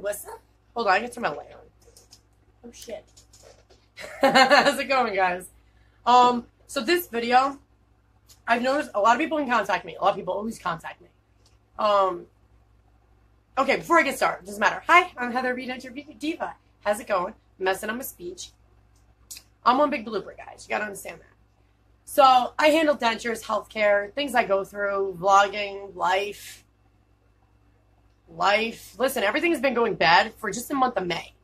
What's up? Hold on, I can turn my light on. Oh shit. How's it going, guys? Um, so this video, I've noticed a lot of people can contact me. A lot of people always contact me. Um, okay, before I get started, doesn't matter. Hi, I'm Heather Reed, Denture Diva. How's it going? Messing up my speech. I'm one big blooper, guys. You gotta understand that. So I handle dentures, healthcare, things I go through, vlogging, life, life. Listen, everything has been going bad for just the month of May.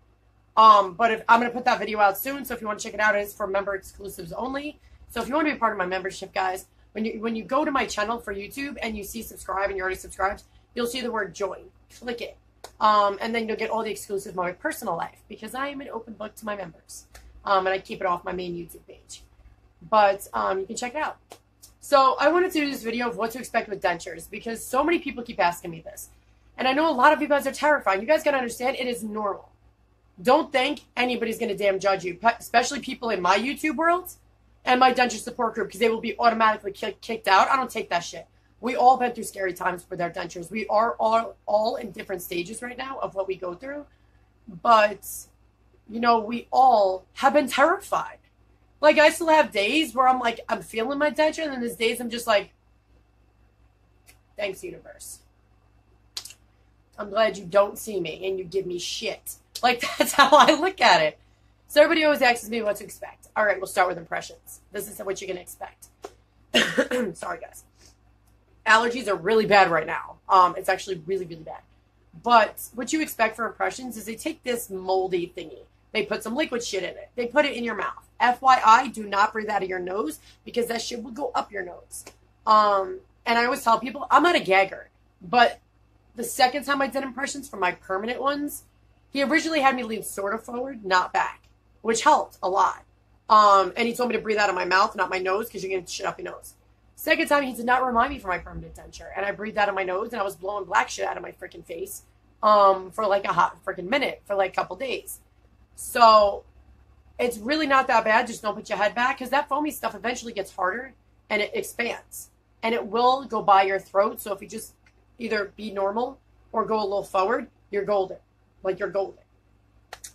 Um, but if I'm gonna put that video out soon, so if you want to check it out, it's for member exclusives only. So if you want to be part of my membership, guys, when you when you go to my channel for YouTube and you see subscribe and you're already subscribed, you'll see the word join. Click it. Um, and then you'll get all the exclusive of my personal life because I am an open book to my members. Um, and I keep it off my main YouTube page but um, you can check it out. So I wanted to do this video of what to expect with dentures because so many people keep asking me this. And I know a lot of you guys are terrified. You guys got to understand it is normal. Don't think anybody's going to damn judge you, especially people in my YouTube world and my denture support group because they will be automatically kicked out. I don't take that shit. We all been through scary times with our dentures. We are all all in different stages right now of what we go through. But you know, we all have been terrified. Like I still have days where I'm like I'm feeling my denture, and then there's days I'm just like, thanks universe. I'm glad you don't see me and you give me shit. Like that's how I look at it. So everybody always asks me what to expect. All right, we'll start with impressions. This is what you're gonna expect. Sorry, guys. Allergies are really bad right now. Um, it's actually really, really bad. But what you expect for impressions is they take this moldy thingy they put some liquid shit in it. They put it in your mouth. FYI, do not breathe out of your nose because that shit will go up your nose. Um, and I always tell people I'm not a gagger, but the second time I did impressions for my permanent ones, he originally had me lean sort of forward, not back, which helped a lot. Um, and he told me to breathe out of my mouth, not my nose, because you're getting shit up your nose. Second time, he did not remind me for my permanent denture, and I breathed out of my nose, and I was blowing black shit out of my freaking face um, for like a hot freaking minute, for like a couple days. So it's really not that bad. Just don't put your head back because that foamy stuff eventually gets harder and it expands and it will go by your throat. So if you just either be normal or go a little forward, you're golden. Like you're golden.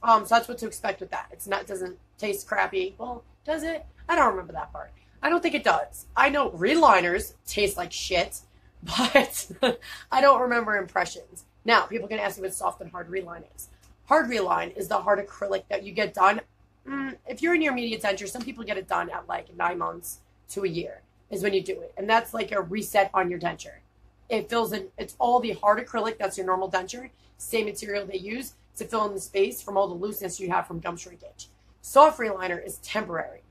Um, so that's what to expect with that. It's not doesn't taste crappy. Well, does it? I don't remember that part. I don't think it does. I know reliners taste like shit, but I don't remember impressions. Now, people can ask me what soft and hard reline is. Hard reline is the hard acrylic that you get done. Mm, if you're in your immediate denture, some people get it done at like nine months to a year is when you do it. And that's like a reset on your denture. It fills in, it's all the hard acrylic, that's your normal denture, same material they use to fill in the space from all the looseness you have from gum shrinkage. Soft reliner is temporary.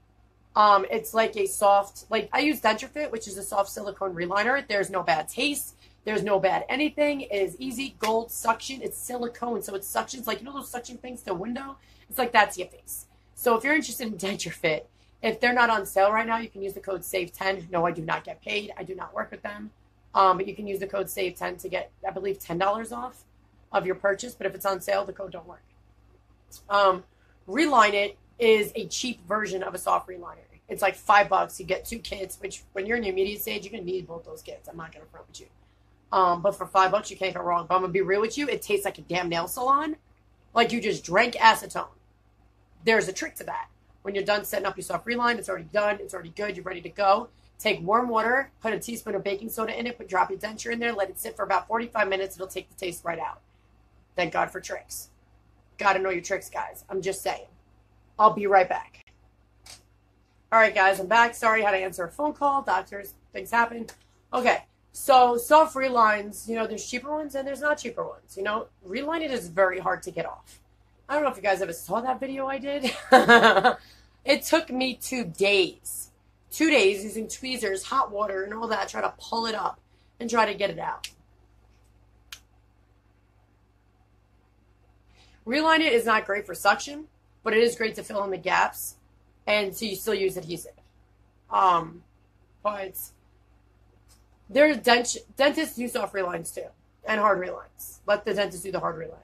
Um, it's like a soft, like I use Denture Fit, which is a soft silicone reliner. There's no bad taste. There's no bad anything. It is easy gold suction. It's silicone, so it suctions like you know those suction things to window. It's like that's your face. So if you're interested in Denture Fit, if they're not on sale right now, you can use the code SAVE10. No, I do not get paid. I do not work with them. Um, but you can use the code SAVE10 to get, I believe, $10 off of your purchase. But if it's on sale, the code don't work. Um, Reline It is a cheap version of a soft reliner. It's like five bucks. You get two kits, which when you're in your immediate stage, you're going to need both those kits. I'm not going to front with you. Um, but for five bucks, you can't go wrong. But I'm gonna be real with you, it tastes like a damn nail salon. Like you just drank acetone. There's a trick to that. When you're done setting up your soft reline, it's already done, it's already good, you're ready to go. Take warm water, put a teaspoon of baking soda in it, put drop your denture in there, let it sit for about 45 minutes, it'll take the taste right out. Thank God for tricks. Gotta know your tricks, guys. I'm just saying. I'll be right back. All right, guys, I'm back. Sorry, had to answer a phone call. Doctors, things happen. Okay, so soft relines, you know, there's cheaper ones and there's not cheaper ones. You know, relining is very hard to get off. I don't know if you guys ever saw that video I did. it took me two days, two days using tweezers, hot water, and all that, try to pull it up and try to get it out. Reline it is not great for suction, but it is great to fill in the gaps, and so you still use adhesive. Um, but there's dent- dentists use soft relines too, and hard relines. Let the dentist do the hard reline.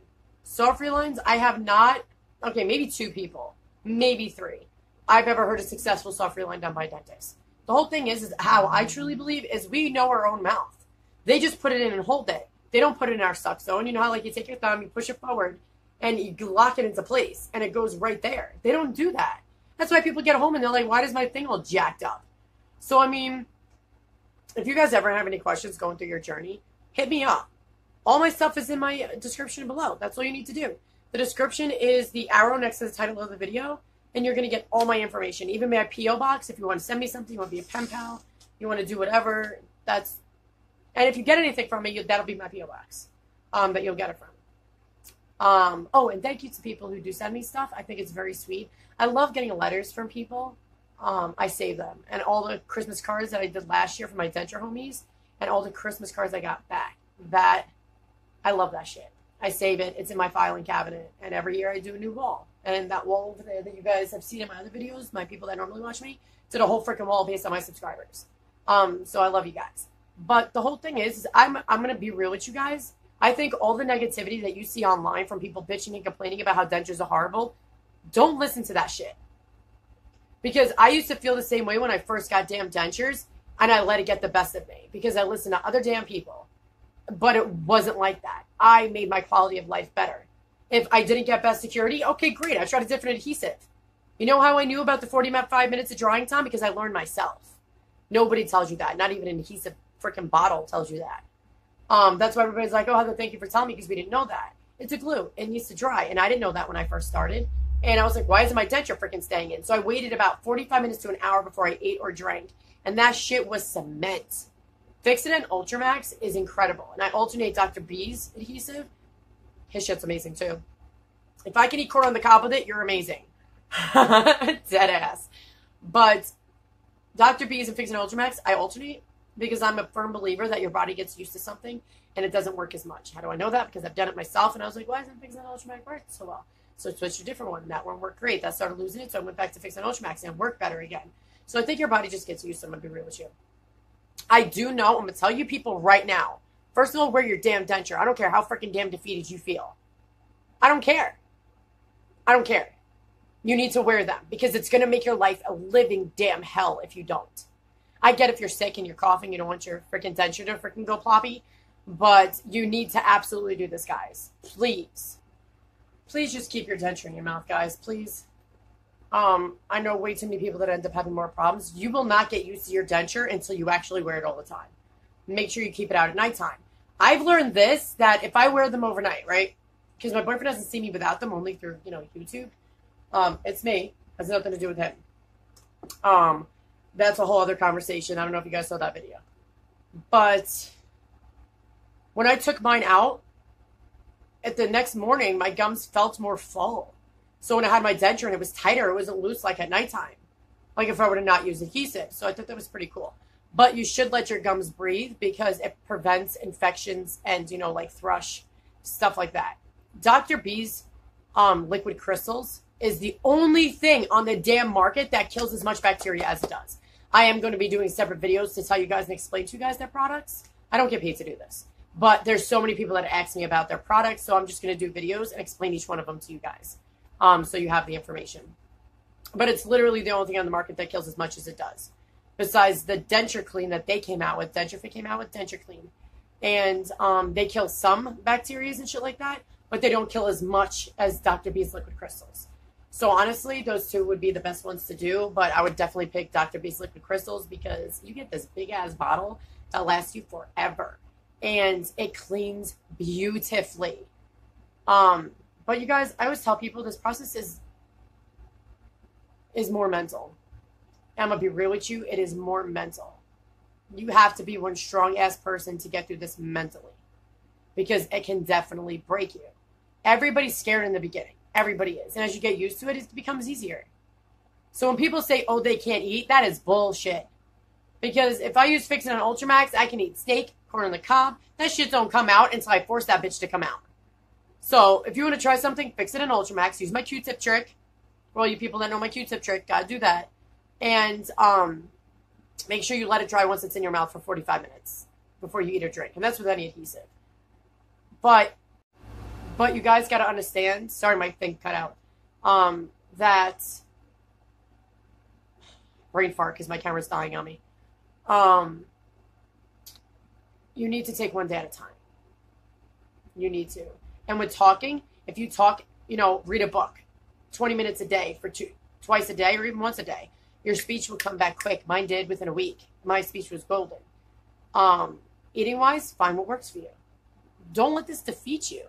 Soft relines, I have not. Okay, maybe two people, maybe three. I've ever heard a successful soft reline done by a dentist. The whole thing is, is how I truly believe is we know our own mouth. They just put it in and hold it. They don't put it in our suck zone. You know how like you take your thumb, you push it forward, and you lock it into place, and it goes right there. They don't do that. That's why people get home and they're like, "Why does my thing all jacked up?" So I mean, if you guys ever have any questions going through your journey, hit me up. All my stuff is in my description below. That's all you need to do. The description is the arrow next to the title of the video, and you're going to get all my information, even my P.O. box. If you want to send me something, you want to be a pen pal, you want to do whatever, that's. And if you get anything from me, you, that'll be my P.O. box um, that you'll get it from. Um, oh, and thank you to people who do send me stuff. I think it's very sweet. I love getting letters from people. Um, I save them. And all the Christmas cards that I did last year for my denture homies and all the Christmas cards I got back. That, I love that shit. I save it. It's in my filing cabinet. And every year I do a new wall. And that wall over there that you guys have seen in my other videos, my people that normally watch me, did a whole freaking wall based on my subscribers. Um, so I love you guys. But the whole thing is, is I'm I'm gonna be real with you guys. I think all the negativity that you see online from people bitching and complaining about how dentures are horrible, don't listen to that shit. Because I used to feel the same way when I first got damn dentures and I let it get the best of me because I listened to other damn people. But it wasn't like that. I made my quality of life better. If I didn't get best security, okay, great. I tried a different adhesive. You know how I knew about the 45 minutes of drying time? Because I learned myself. Nobody tells you that. Not even an adhesive freaking bottle tells you that. Um, that's why everybody's like, oh, Heather, thank you for telling me because we didn't know that. It's a glue. It needs to dry. And I didn't know that when I first started. And I was like, why isn't my denture freaking staying in? So I waited about 45 minutes to an hour before I ate or drank. And that shit was cement. Fixodent Ultramax is incredible. And I alternate Dr. B's adhesive. His shit's amazing too. If I can eat corn on the cob with it, you're amazing. Dead ass. But Dr. B's and Fixodent Ultramax, I alternate because I'm a firm believer that your body gets used to something and it doesn't work as much. How do I know that? Because I've done it myself and I was like, why isn't Fixodent Ultramax work so well? So I switched to a different one. That one worked great. That started losing it, so I went back to Fixodent Ultramax and it worked better again. So I think your body just gets used to it. I'm going to be real with you. I do know, I'm going to tell you people right now. First of all, wear your damn denture. I don't care how freaking damn defeated you feel. I don't care. I don't care. You need to wear them because it's going to make your life a living damn hell if you don't. I get if you're sick and you're coughing, you don't want your freaking denture to freaking go ploppy, but you need to absolutely do this, guys. Please. Please just keep your denture in your mouth, guys. Please. Um, I know way too many people that end up having more problems. You will not get used to your denture until you actually wear it all the time. Make sure you keep it out at nighttime. I've learned this that if I wear them overnight, right? Because my boyfriend doesn't see me without them, only through you know YouTube. Um, it's me. Has nothing to do with him. Um, that's a whole other conversation. I don't know if you guys saw that video, but when I took mine out, at the next morning, my gums felt more full. So when I had my denture and it was tighter, it wasn't loose like at nighttime, like if I were to not use adhesive. So I thought that was pretty cool. But you should let your gums breathe because it prevents infections and, you know, like thrush, stuff like that. Dr. B's um, liquid crystals is the only thing on the damn market that kills as much bacteria as it does. I am going to be doing separate videos to tell you guys and explain to you guys their products. I don't get paid to do this. But there's so many people that ask me about their products, so I'm just going to do videos and explain each one of them to you guys um, so you have the information. But it's literally the only thing on the market that kills as much as it does. Besides the Denture Clean that they came out with, Denture came out with Denture Clean. And um, they kill some bacteria and shit like that, but they don't kill as much as Dr. B's liquid crystals. So honestly, those two would be the best ones to do, but I would definitely pick Dr. B's liquid crystals because you get this big ass bottle that lasts you forever and it cleans beautifully. Um, but you guys, I always tell people this process is is more mental. I'm gonna be real with you, it is more mental. You have to be one strong ass person to get through this mentally. Because it can definitely break you. Everybody's scared in the beginning. Everybody is. And as you get used to it, it becomes easier. So when people say, oh, they can't eat, that is bullshit. Because if I use Fixodent Ultramax, I can eat steak, corn on the cob. That shit don't come out until I force that bitch to come out. So if you want to try something, Fixodent Ultramax. Use my Q-tip trick. For all you people that know my Q-tip trick, gotta do that. And um, make sure you let it dry once it's in your mouth for 45 minutes before you eat or drink. And that's with any adhesive. But but you guys gotta understand. Sorry, my thing cut out. Um, that brain fart because my camera's dying on me. Um, you need to take one day at a time. You need to. And with talking, if you talk, you know, read a book, 20 minutes a day for two, twice a day or even once a day, your speech will come back quick. Mine did within a week. My speech was golden. Um, eating wise, find what works for you. Don't let this defeat you.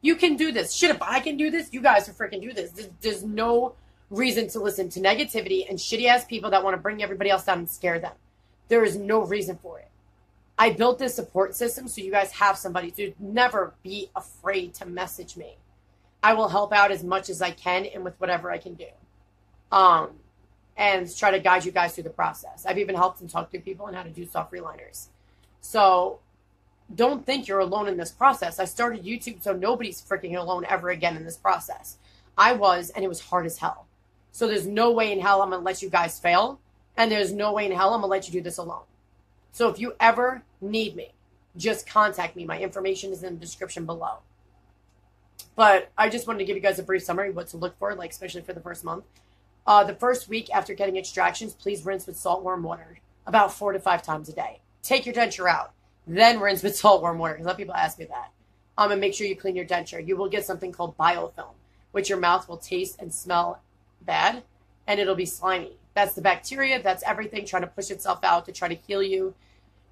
You can do this. Shit, if I can do this, you guys can freaking do this. There's, there's no reason to listen to negativity and shitty ass people that want to bring everybody else down and scare them. There is no reason for it. I built this support system so you guys have somebody to never be afraid to message me. I will help out as much as I can and with whatever I can do. Um, and try to guide you guys through the process. I've even helped and talked to people on how to do soft reliners. So don't think you're alone in this process. I started YouTube so nobody's freaking alone ever again in this process. I was, and it was hard as hell. So there's no way in hell I'm to let you guys fail. And there's no way in hell I'm to let you do this alone. So if you ever need me, just contact me. My information is in the description below. But I just wanted to give you guys a brief summary what to look for, like especially for the first month. Uh, the first week after getting extractions, please rinse with salt warm water about four to five times a day. Take your denture out, then rinse with salt warm water. A lot of people ask me that. Um, and make sure you clean your denture. You will get something called biofilm, which your mouth will taste and smell bad, and it'll be slimy. That's the bacteria. That's everything trying to push itself out to try to heal you.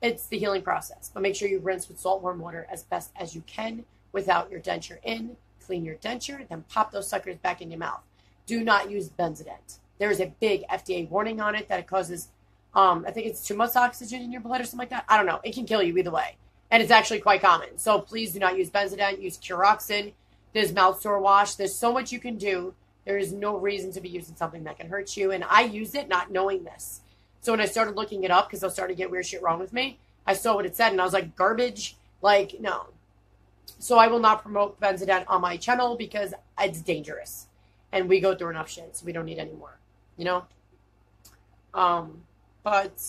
It's the healing process. But make sure you rinse with salt warm water as best as you can without your denture in. Clean your denture, then pop those suckers back in your mouth. Do not use Benzodent. There is a big FDA warning on it that it causes, um, I think it's too much oxygen in your blood or something like that. I don't know. It can kill you either way. And it's actually quite common. So please do not use Benzodent. Use Curoxin. There's mouth sore wash. There's so much you can do. There is no reason to be using something that can hurt you. And I used it not knowing this. So when I started looking it up, because I started to get weird shit wrong with me, I saw what it said and I was like, garbage. Like, no. So I will not promote Benzodent on my channel because it's dangerous and we go through enough shit, so we don't need any more. You know? Um, but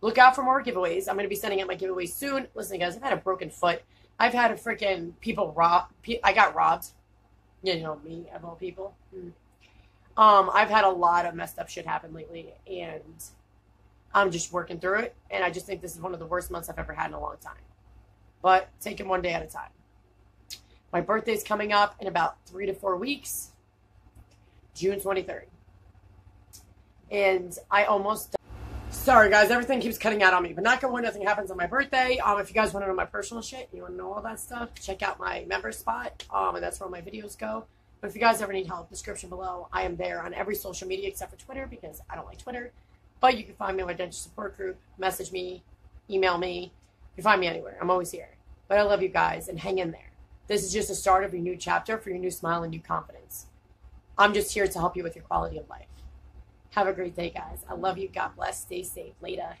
look out for more giveaways. I'm going to be sending out my giveaways soon. Listen, guys, I've had a broken foot. I've had a freaking people rob. I got robbed. You know me, of all people. Hmm. Um, I've had a lot of messed up shit happen lately, and I'm just working through it. And I just think this is one of the worst months I've ever had in a long time. But take it one day at a time. My birthday's coming up in about three to four weeks. June 23rd. And I almost. Sorry, guys, everything keeps cutting out on me, but not gonna worry, nothing happens on my birthday. Um, if you guys want to know my personal shit, you want to know all that stuff, check out my member spot. Um, and that's where all my videos go. But if you guys ever need help, description below. I am there on every social media except for Twitter because I don't like Twitter. But you can find me on my denture support group. Message me, email me. You can find me anywhere. I'm always here. But I love you guys and hang in there. This is just the start of your new chapter for your new smile and new confidence. I'm just here to help you with your quality of life. Have a great day, guys. I love you. God bless. Stay safe. Later.